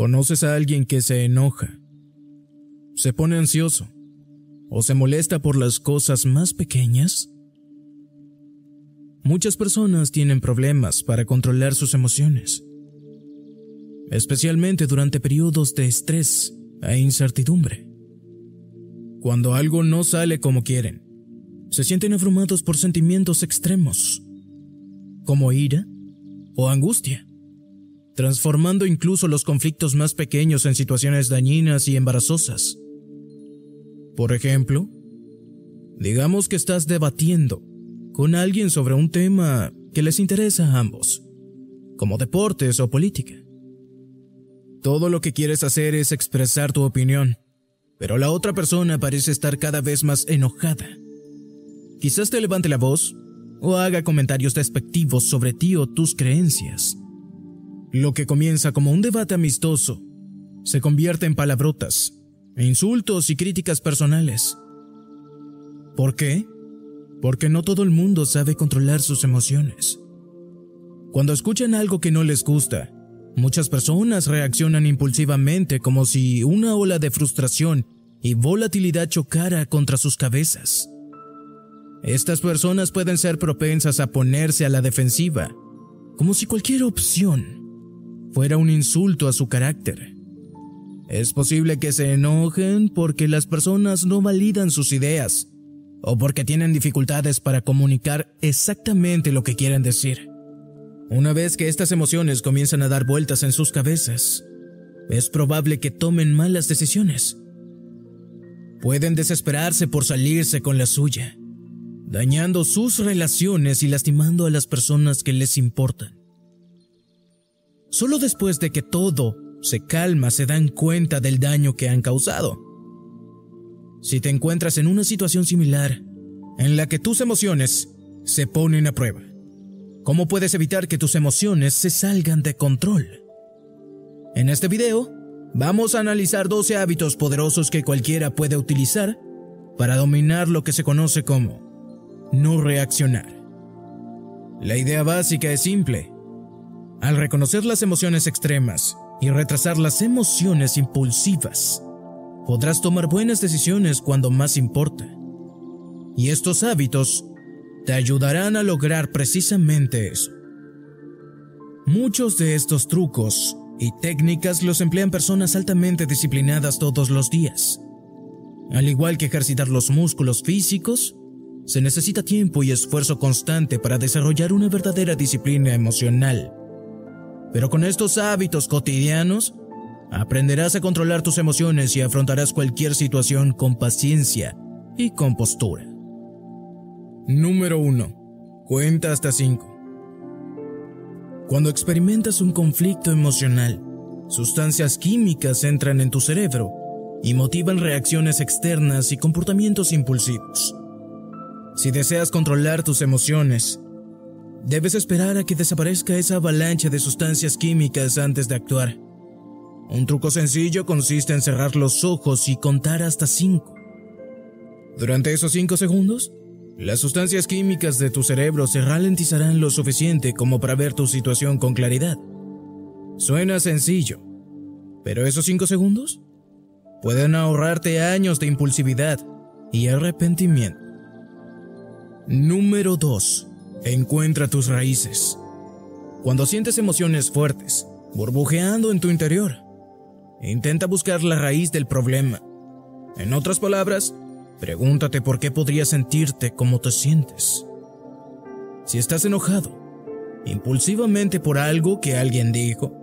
¿Conoces a alguien que se enoja, se pone ansioso o se molesta por las cosas más pequeñas? Muchas personas tienen problemas para controlar sus emociones, especialmente durante periodos de estrés e incertidumbre. Cuando algo no sale como quieren, se sienten abrumados por sentimientos extremos, como ira o angustia, transformando incluso los conflictos más pequeños en situaciones dañinas y embarazosas. Por ejemplo, digamos que estás debatiendo con alguien sobre un tema que les interesa a ambos, como deportes o política. Todo lo que quieres hacer es expresar tu opinión, pero la otra persona parece estar cada vez más enojada. Quizás te levante la voz o haga comentarios despectivos sobre ti o tus creencias. Lo que comienza como un debate amistoso se convierte en palabrotas, insultos y críticas personales. ¿Por qué? porque no todo el mundo sabe controlar sus emociones. Cuando escuchan algo que no les gusta, muchas personas reaccionan impulsivamente como si una ola de frustración y volatilidad chocara contra sus cabezas. Estas personas pueden ser propensas a ponerse a la defensiva, como si cualquier opción fuera un insulto a su carácter. Es posible que se enojen porque las personas no validan sus ideas o porque tienen dificultades para comunicar exactamente lo que quieren decir. Una vez que estas emociones comienzan a dar vueltas en sus cabezas, es probable que tomen malas decisiones. Pueden desesperarse por salirse con la suya, dañando sus relaciones y lastimando a las personas que les importan. Solo después de que todo se calma se dan cuenta del daño que han causado si te encuentras en una situación similar en la que tus emociones se ponen a prueba. ¿Cómo puedes evitar que tus emociones se salgan de control? En este video, vamos a analizar 12 hábitos poderosos que cualquiera puede utilizar para dominar lo que se conoce como no reaccionar. La idea básica es simple. Al reconocer las emociones extremas y retrasar las emociones impulsivas, podrás tomar buenas decisiones cuando más importa. Y estos hábitos te ayudarán a lograr precisamente eso. Muchos de estos trucos y técnicas los emplean personas altamente disciplinadas todos los días. Al igual que ejercitar los músculos físicos, se necesita tiempo y esfuerzo constante para desarrollar una verdadera disciplina emocional. Pero con estos hábitos cotidianos, Aprenderás a controlar tus emociones y afrontarás cualquier situación con paciencia y con postura. Número 1. Cuenta hasta 5. Cuando experimentas un conflicto emocional, sustancias químicas entran en tu cerebro y motivan reacciones externas y comportamientos impulsivos. Si deseas controlar tus emociones, debes esperar a que desaparezca esa avalancha de sustancias químicas antes de actuar. Un truco sencillo consiste en cerrar los ojos y contar hasta 5. Durante esos 5 segundos, las sustancias químicas de tu cerebro se ralentizarán lo suficiente como para ver tu situación con claridad. Suena sencillo, pero esos 5 segundos pueden ahorrarte años de impulsividad y arrepentimiento. Número 2. Encuentra tus raíces. Cuando sientes emociones fuertes, burbujeando en tu interior, Intenta buscar la raíz del problema. En otras palabras, pregúntate por qué podrías sentirte como te sientes. Si estás enojado, impulsivamente por algo que alguien dijo,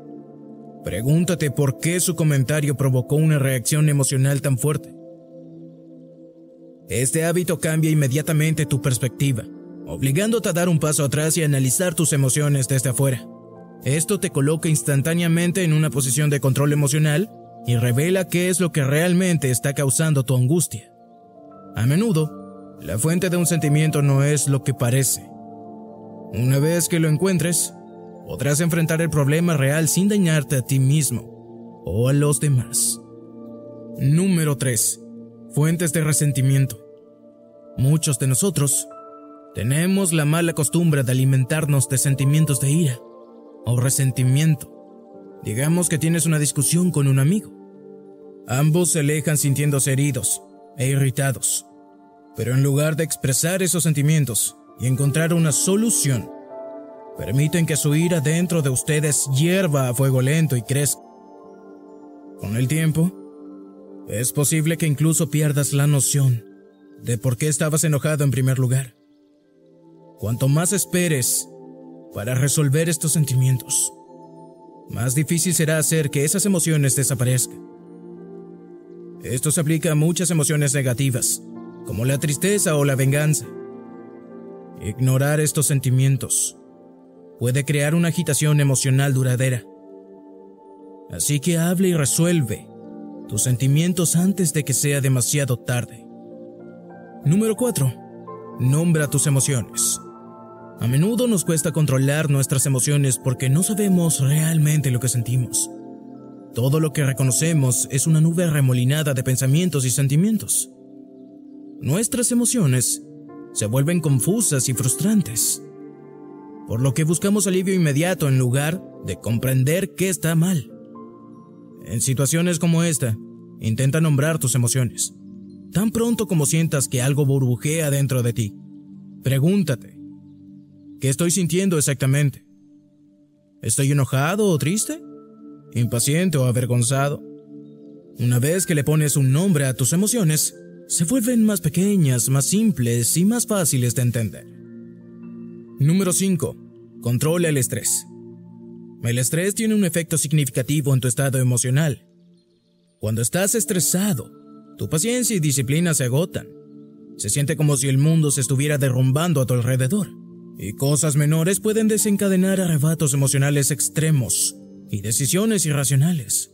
pregúntate por qué su comentario provocó una reacción emocional tan fuerte. Este hábito cambia inmediatamente tu perspectiva, obligándote a dar un paso atrás y analizar tus emociones desde afuera. Esto te coloca instantáneamente en una posición de control emocional y revela qué es lo que realmente está causando tu angustia. A menudo, la fuente de un sentimiento no es lo que parece. Una vez que lo encuentres, podrás enfrentar el problema real sin dañarte a ti mismo o a los demás. Número 3. Fuentes de resentimiento. Muchos de nosotros tenemos la mala costumbre de alimentarnos de sentimientos de ira o resentimiento, Digamos que tienes una discusión con un amigo. Ambos se alejan sintiéndose heridos e irritados. Pero en lugar de expresar esos sentimientos y encontrar una solución, permiten que su ira dentro de ustedes hierva a fuego lento y crezca. Con el tiempo, es posible que incluso pierdas la noción de por qué estabas enojado en primer lugar. Cuanto más esperes para resolver estos sentimientos, más difícil será hacer que esas emociones desaparezcan. Esto se aplica a muchas emociones negativas, como la tristeza o la venganza. Ignorar estos sentimientos puede crear una agitación emocional duradera. Así que hable y resuelve tus sentimientos antes de que sea demasiado tarde. Número 4. Nombra tus emociones. A menudo nos cuesta controlar nuestras emociones porque no sabemos realmente lo que sentimos. Todo lo que reconocemos es una nube remolinada de pensamientos y sentimientos. Nuestras emociones se vuelven confusas y frustrantes, por lo que buscamos alivio inmediato en lugar de comprender qué está mal. En situaciones como esta, intenta nombrar tus emociones. Tan pronto como sientas que algo burbujea dentro de ti, pregúntate, ¿qué estoy sintiendo exactamente? ¿Estoy enojado o triste? ¿Impaciente o avergonzado? Una vez que le pones un nombre a tus emociones, se vuelven más pequeñas, más simples y más fáciles de entender. Número 5. Controla el estrés. El estrés tiene un efecto significativo en tu estado emocional. Cuando estás estresado, tu paciencia y disciplina se agotan. Se siente como si el mundo se estuviera derrumbando a tu alrededor, y cosas menores pueden desencadenar arrebatos emocionales extremos y decisiones irracionales.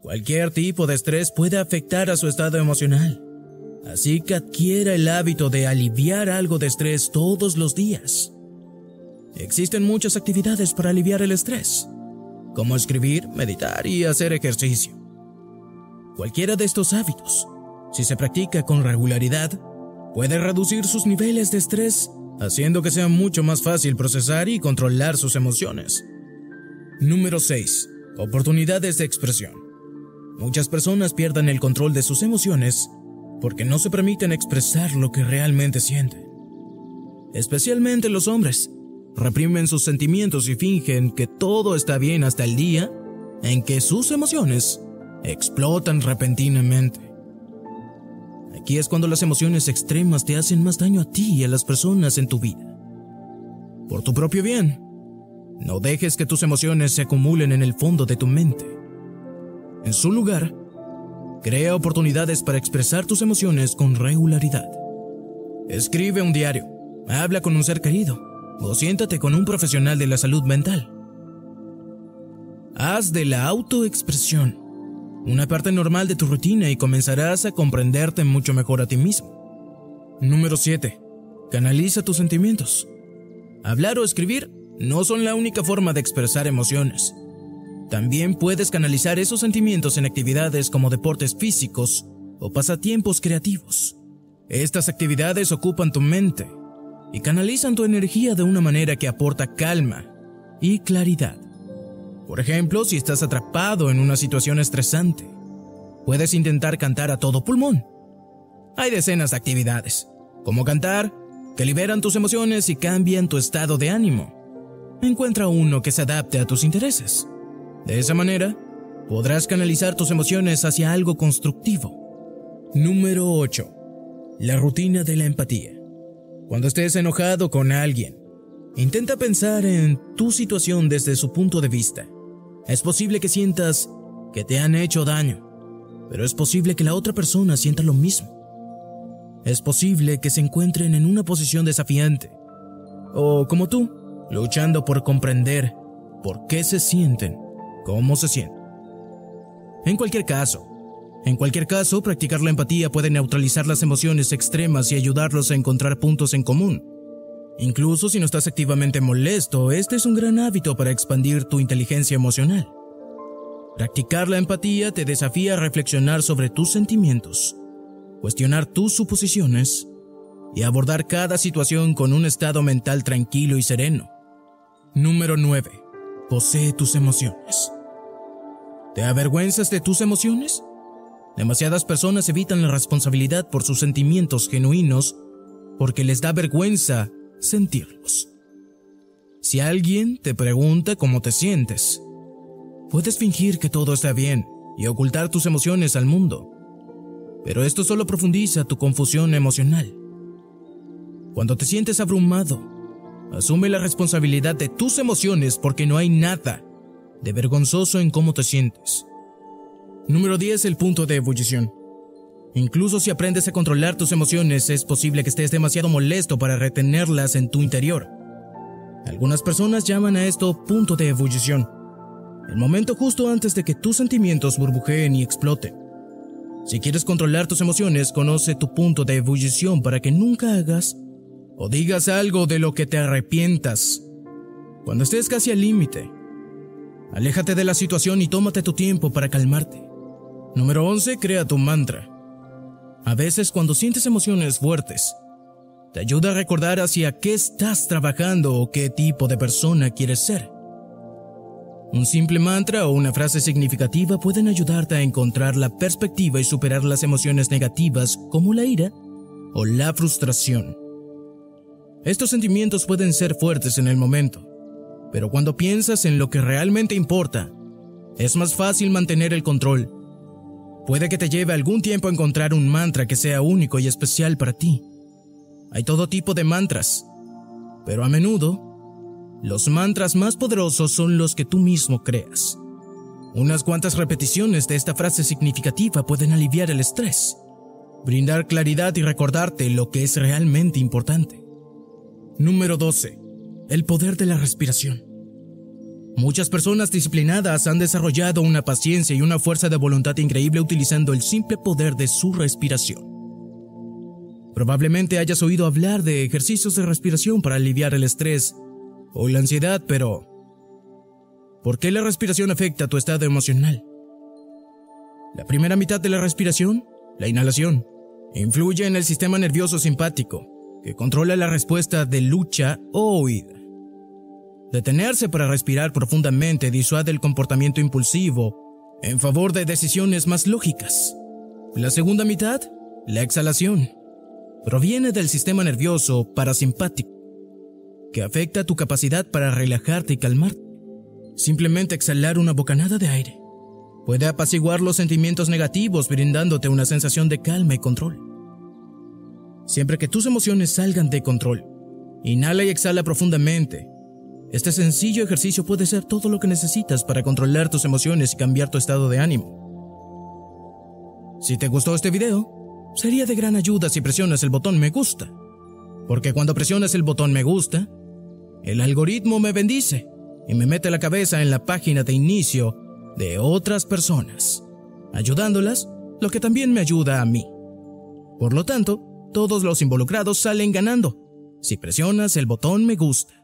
Cualquier tipo de estrés puede afectar a su estado emocional, así que adquiera el hábito de aliviar algo de estrés todos los días. Existen muchas actividades para aliviar el estrés, como escribir, meditar y hacer ejercicio. Cualquiera de estos hábitos, si se practica con regularidad, puede reducir sus niveles de estrés, haciendo que sea mucho más fácil procesar y controlar sus emociones. Número 6. Oportunidades de expresión. Muchas personas pierden el control de sus emociones porque no se permiten expresar lo que realmente sienten. Especialmente los hombres, reprimen sus sentimientos y fingen que todo está bien hasta el día en que sus emociones explotan repentinamente. Aquí es cuando las emociones extremas te hacen más daño a ti y a las personas en tu vida. Por tu propio bien, no dejes que tus emociones se acumulen en el fondo de tu mente. En su lugar, crea oportunidades para expresar tus emociones con regularidad. Escribe un diario, habla con un ser querido, o siéntate con un profesional de la salud mental. Haz de la autoexpresión una parte normal de tu rutina y comenzarás a comprenderte mucho mejor a ti mismo. Número 7. Canaliza tus sentimientos. Hablar o escribir no son la única forma de expresar emociones. También puedes canalizar esos sentimientos en actividades como deportes físicos o pasatiempos creativos. Estas actividades ocupan tu mente y canalizan tu energía de una manera que aporta calma y claridad. Por ejemplo, si estás atrapado en una situación estresante, puedes intentar cantar a todo pulmón. Hay decenas de actividades, como cantar, que liberan tus emociones y cambian tu estado de ánimo. Encuentra uno que se adapte a tus intereses. De esa manera, podrás canalizar tus emociones hacia algo constructivo. Número 8. La rutina de la empatía. Cuando estés enojado con alguien, intenta pensar en tu situación desde su punto de vista. Es posible que sientas que te han hecho daño, pero es posible que la otra persona sienta lo mismo. Es posible que se encuentren en una posición desafiante, o como tú, luchando por comprender por qué se sienten, cómo se sienten. En cualquier caso, en cualquier caso, practicar la empatía puede neutralizar las emociones extremas y ayudarlos a encontrar puntos en común. Incluso si no estás activamente molesto, este es un gran hábito para expandir tu inteligencia emocional. Practicar la empatía te desafía a reflexionar sobre tus sentimientos, cuestionar tus suposiciones y abordar cada situación con un estado mental tranquilo y sereno. Número 9. posee tus emociones. ¿Te avergüenzas de tus emociones? Demasiadas personas evitan la responsabilidad por sus sentimientos genuinos porque les da vergüenza sentirlos. Si alguien te pregunta cómo te sientes, puedes fingir que todo está bien y ocultar tus emociones al mundo. Pero esto solo profundiza tu confusión emocional. Cuando te sientes abrumado, asume la responsabilidad de tus emociones porque no hay nada de vergonzoso en cómo te sientes. Número 10. El punto de ebullición. Incluso si aprendes a controlar tus emociones, es posible que estés demasiado molesto para retenerlas en tu interior. Algunas personas llaman a esto punto de ebullición, el momento justo antes de que tus sentimientos burbujeen y exploten. Si quieres controlar tus emociones, conoce tu punto de ebullición para que nunca hagas o digas algo de lo que te arrepientas. Cuando estés casi al límite, aléjate de la situación y tómate tu tiempo para calmarte. Número 11. Crea tu mantra. A veces cuando sientes emociones fuertes, te ayuda a recordar hacia qué estás trabajando o qué tipo de persona quieres ser. Un simple mantra o una frase significativa pueden ayudarte a encontrar la perspectiva y superar las emociones negativas como la ira o la frustración. Estos sentimientos pueden ser fuertes en el momento, pero cuando piensas en lo que realmente importa, es más fácil mantener el control. Puede que te lleve algún tiempo encontrar un mantra que sea único y especial para ti. Hay todo tipo de mantras, pero a menudo los mantras más poderosos son los que tú mismo creas. Unas cuantas repeticiones de esta frase significativa pueden aliviar el estrés, brindar claridad y recordarte lo que es realmente importante. Número 12. El poder de la respiración. Muchas personas disciplinadas han desarrollado una paciencia y una fuerza de voluntad increíble utilizando el simple poder de su respiración. Probablemente hayas oído hablar de ejercicios de respiración para aliviar el estrés o la ansiedad, pero ¿por qué la respiración afecta tu estado emocional? La primera mitad de la respiración, la inhalación, influye en el sistema nervioso simpático, que controla la respuesta de lucha o huida. Detenerse para respirar profundamente disuade el comportamiento impulsivo en favor de decisiones más lógicas. La segunda mitad, la exhalación, proviene del sistema nervioso parasimpático que afecta tu capacidad para relajarte y calmarte. Simplemente exhalar una bocanada de aire puede apaciguar los sentimientos negativos brindándote una sensación de calma y control. Siempre que tus emociones salgan de control, inhala y exhala profundamente. Este sencillo ejercicio puede ser todo lo que necesitas para controlar tus emociones y cambiar tu estado de ánimo. Si te gustó este video, sería de gran ayuda si presionas el botón me gusta, porque cuando presionas el botón me gusta, el algoritmo me bendice y me mete la cabeza en la página de inicio de otras personas, ayudándolas, lo que también me ayuda a mí. Por lo tanto, todos los involucrados salen ganando si presionas el botón me gusta.